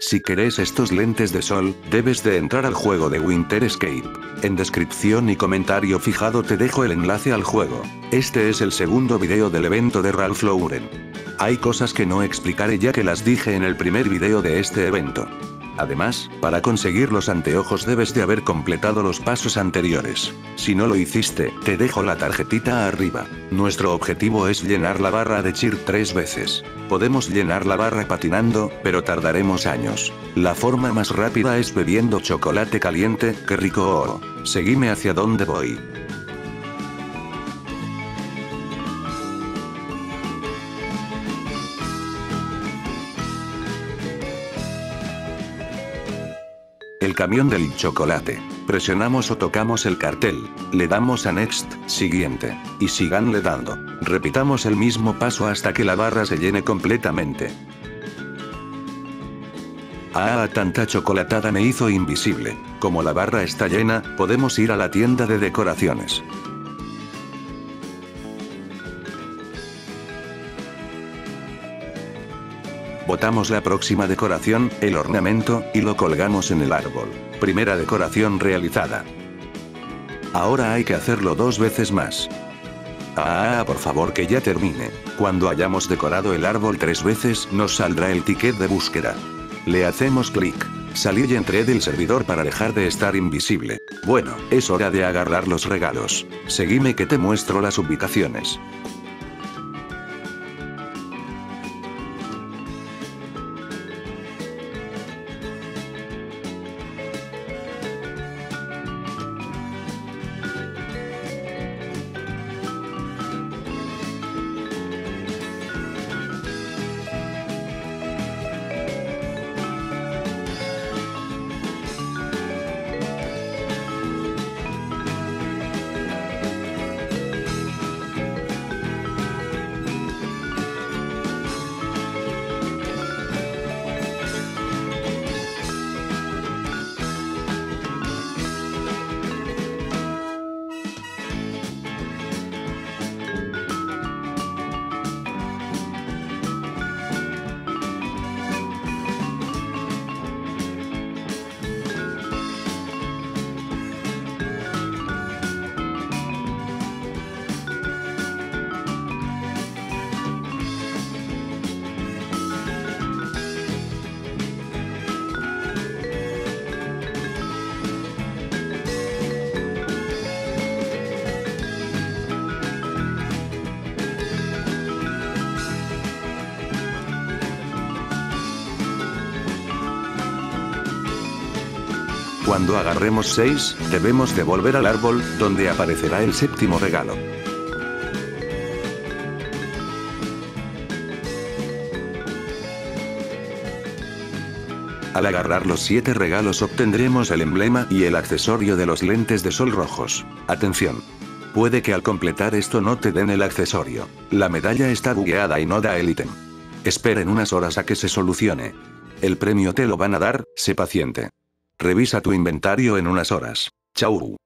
Si querés estos lentes de sol, debes de entrar al juego de Winter Escape. En descripción y comentario fijado te dejo el enlace al juego. Este es el segundo video del evento de Ralph Lauren. Hay cosas que no explicaré ya que las dije en el primer video de este evento. Además, para conseguir los anteojos debes de haber completado los pasos anteriores. Si no lo hiciste, te dejo la tarjetita arriba. Nuestro objetivo es llenar la barra de cheer tres veces. Podemos llenar la barra patinando, pero tardaremos años. La forma más rápida es bebiendo chocolate caliente, qué rico oh. Seguime hacia donde voy. El camión del chocolate. Presionamos o tocamos el cartel. Le damos a Next, siguiente. Y siganle dando. Repitamos el mismo paso hasta que la barra se llene completamente. Ah, tanta chocolatada me hizo invisible. Como la barra está llena, podemos ir a la tienda de decoraciones. Botamos la próxima decoración, el ornamento, y lo colgamos en el árbol. Primera decoración realizada. Ahora hay que hacerlo dos veces más. Ah, por favor que ya termine. Cuando hayamos decorado el árbol tres veces nos saldrá el ticket de búsqueda. Le hacemos clic. Salí y entré del servidor para dejar de estar invisible. Bueno, es hora de agarrar los regalos. Seguime que te muestro las ubicaciones. Cuando agarremos 6, debemos devolver al árbol, donde aparecerá el séptimo regalo. Al agarrar los 7 regalos obtendremos el emblema y el accesorio de los lentes de sol rojos. Atención. Puede que al completar esto no te den el accesorio. La medalla está bugueada y no da el ítem. Esperen unas horas a que se solucione. El premio te lo van a dar, sé paciente. Revisa tu inventario en unas horas. Chau.